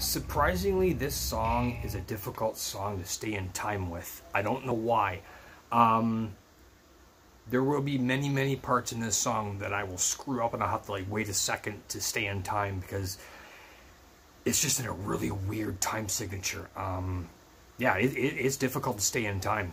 surprisingly, this song is a difficult song to stay in time with. I don't know why. Um, there will be many, many parts in this song that I will screw up and I'll have to like wait a second to stay in time because it's just in a really weird time signature. Um, yeah, it, it, it's difficult to stay in time.